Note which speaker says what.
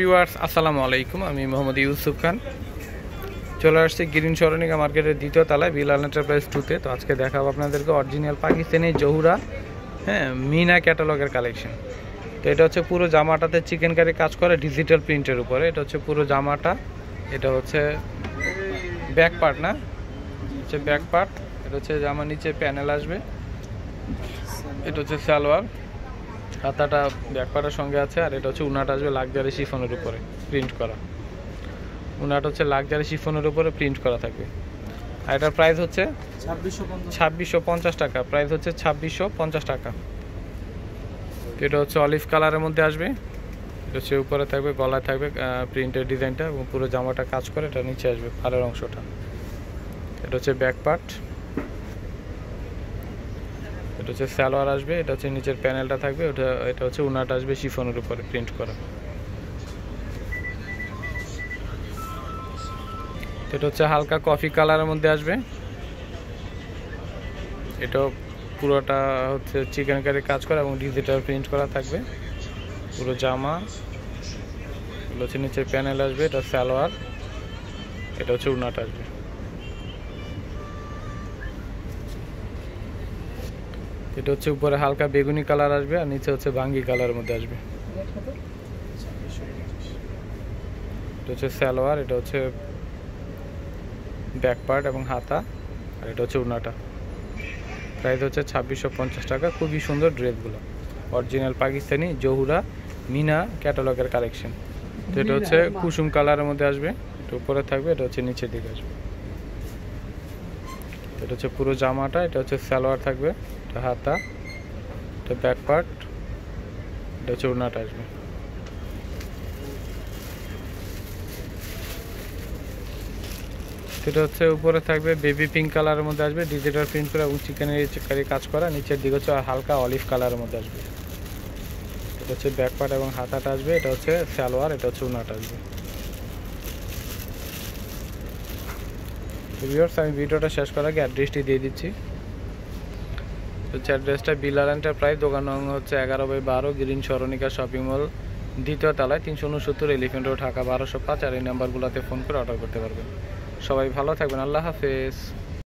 Speaker 1: Viewers, আসসালামু আলাইকুম। আমি মোহাম্মদ ইউসুফ খান। চলে আসছি গ্রিন সরণিকা মার্কেটের দ্বিতীয় তলায় বিলাল এন্টারপ্রাইজ টুতে তো। আজকে দেখাবো আপনাদেরকে অরিজিনাল পাকিস্তানি জহুরা হ্যাঁ মিনা ক্যাটালগের কালেকশন তো এটা হচ্ছে পুরো জামাটাতে চিকেন কারি কাজ করে ডিজিটাল প্রিন্টের উপরে। এটা হচ্ছে পুরো জামাটা। এটা হচ্ছে ব্যাক পার্ট না? হচ্ছে ব্যাক পার্ট এটা হচ্ছে জামার নিচে প্যানেল আসবে। এটা হচ্ছে সালোয়ার। হাতাটা ব্যাকপাটার সঙ্গে আছে আর এটা হচ্ছে উনাটা আসবে লাক্সারি শিফনের উপরে প্রিন্ট করা। উনাটা হচ্ছে লাক্সারি শিফনের উপরে প্রিন্ট করা থাকবে। আর এটার প্রাইস হচ্ছে
Speaker 2: ছাব্বিশশো পঞ্চাশ।
Speaker 1: টাকা। প্রাইস হচ্ছে ছাব্বিশশো পঞ্চাশ টাকা। এটা হচ্ছে অলিভ কালারের মধ্যে আসবে। এটা হচ্ছে উপরে থাকবে গলায় থাকবে প্রিন্টের ডিজাইনটা এবং পুরো জামাটা কাজ করে এটা নিচে আসবে পাড়ের অংশটা। এটা হচ্ছে ব্যাক পার্ট এটা হচ্ছে সালোয়ার আসবে, এটা হচ্ছে নিচের প্যানেলটা থাকবে, ওটা, এটা হচ্ছে উনাটা আসবে শিফনের উপরে প্রিন্ট করা। এটা হচ্ছে হালকা কফি কালারের মধ্যে আসবে। এটাও পুরোটা হচ্ছে চিকেন কারি কাজ করা এবং ডিজিটাল প্রিন্ট করা থাকবে। পুরো জামা, এগুলো হচ্ছে নিচের প্যানেল আসবে, এটা সালোয়ার, এটা হচ্ছে উনাটা আসবে। এটা হচ্ছে উপরে হালকা বেগুনি কালার আসবে আর নিচে হচ্ছে ভাঙ্গি কালারের মধ্যে আসবে। এটা হচ্ছে সালোয়ার এটা হচ্ছে ব্যাক পার্ট এবং হাতা আর এটা হচ্ছে উনাটা প্রাইস হচ্ছে ছাব্বিশশো পঞ্চাশ টাকা খুবই সুন্দর ড্রেসগুলো অরিজিনাল পাকিস্তানি জহুরা মিনা ক্যাটালগের কালেকশন তো এটা হচ্ছে কুসুম কালারের মধ্যে আসবে এটা উপরে থাকবে এটা হচ্ছে নিচের দিকে আসবে। এটা হচ্ছে পুরো জামাটা, এটা হচ্ছে সালোয়ার থাকবে, এটা হাতা, এটা ব্যাক পার্ট এটা হচ্ছে ওড়নাটা আসবে। এটা হচ্ছে উপরে থাকবে বেবি পিঙ্ক কালারের মধ্যে আসবে ডিজিটাল প্রিন্ট করা এবং চিকেনের কাজ করা, নিচের দিকে হচ্ছে হালকা অলিভ কালারের মধ্যে আসবে। এটা হচ্ছে ব্যাক পার্ট এবং হাতাটা আসবে, এটা হচ্ছে সালোয়ার, এটা হচ্ছে উনাটা আসবে। ভিউয়ার্স আমি ভিডিওটা শেষ করার আগে অ্যাড্রেসটি দিয়ে দিচ্ছি। হচ্ছে অ্যাড্রেসটা বিলার এন্টারপ্রাইজ দোকান নং হচ্ছে এগারো বাই বারো গ্রিন সরণিকা শপিং মল দ্বিতীয় তলায়, তিনশো উনসত্তর এলিফেন্ট রোড ঢাকা বারোশো পাঁচ, আর এই নাম্বারগুলোতে ফোন করে অর্ডার করতে পারবেন। সবাই ভালো থাকবেন, আল্লাহ হাফেজ।